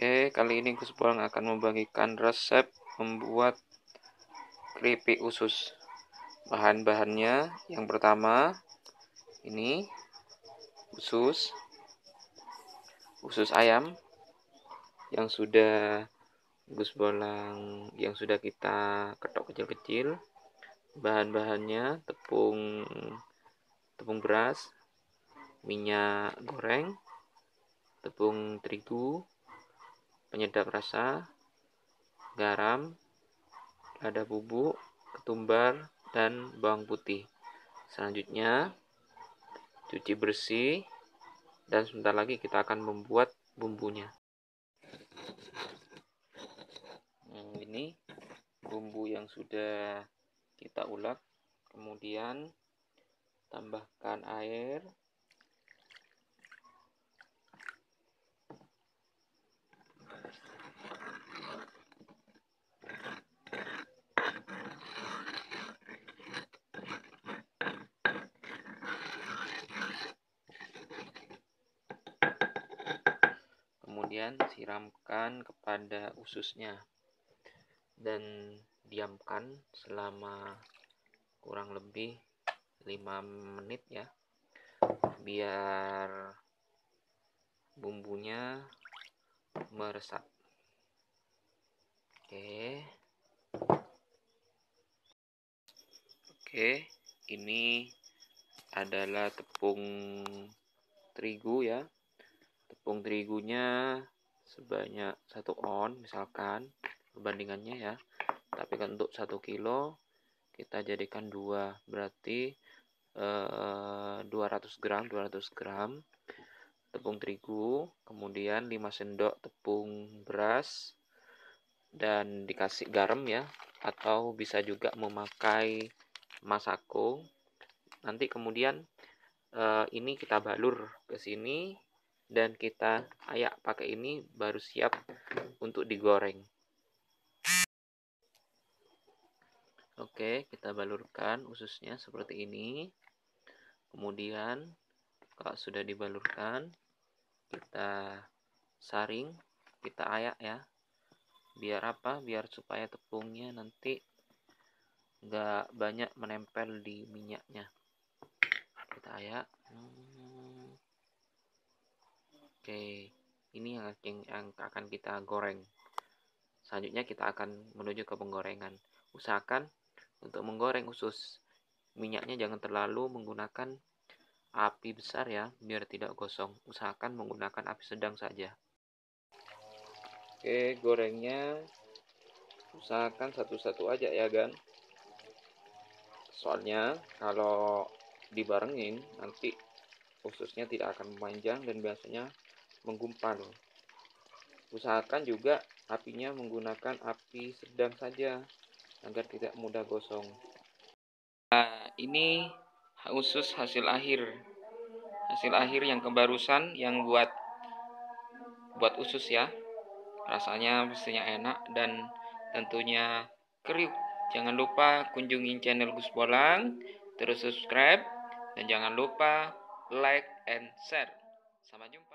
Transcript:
Oke, kali ini Gus Bolang akan membagikan resep membuat keripik usus. Bahan-bahannya yang pertama ini usus usus ayam yang sudah Gus Bolang yang sudah kita ketok kecil-kecil. Bahan-bahannya tepung tepung beras, minyak goreng, tepung terigu, penyedap rasa, garam, lada bubuk, ketumbar, dan bawang putih. Selanjutnya, cuci bersih, dan sebentar lagi kita akan membuat bumbunya. Hmm, ini bumbu yang sudah kita ulek, kemudian tambahkan air kemudian siramkan kepada ususnya dan diamkan selama kurang lebih 5 menit ya biar bumbunya meresap. Oke. Oke ini adalah tepung terigu ya tepung terigunya sebanyak satu on misalkan perbandingannya ya. Tapi kan untuk satu kilo kita jadikan dua. Berarti eh, 200 gram 200 gram tepung terigu kemudian 5 sendok tepung beras dan dikasih garam ya. Atau bisa juga memakai masako nanti kemudian eh, ini kita balur ke sini dan kita ayak pakai ini baru siap untuk digoreng. Oke kita balurkan ususnya seperti ini. Kemudian kalau sudah dibalurkan kita saring kita ayak ya. Biar apa? Biar supaya tepungnya nanti nggak banyak menempel di minyaknya. Kita ayak. Hmm. Oke, ini yang, yang akan kita goreng. Selanjutnya kita akan menuju ke penggorengan. Usahakan untuk menggoreng usus minyaknya jangan terlalu menggunakan api besar ya, biar tidak gosong. Usahakan menggunakan api sedang saja. Oke, gorengnya usahakan satu-satu aja ya, kan. Soalnya kalau dibarengin nanti ususnya tidak akan memanjang dan biasanya menggumpal. Usahakan juga apinya menggunakan api sedang saja agar tidak mudah gosong. Nah, ini usus hasil akhir. Hasil akhir yang kebarusan yang buat buat usus ya. Rasanya mestinya enak dan tentunya kriuk. Jangan lupa kunjungi channel Gus Bolang, terus subscribe dan jangan lupa like and share. Sampai jumpa.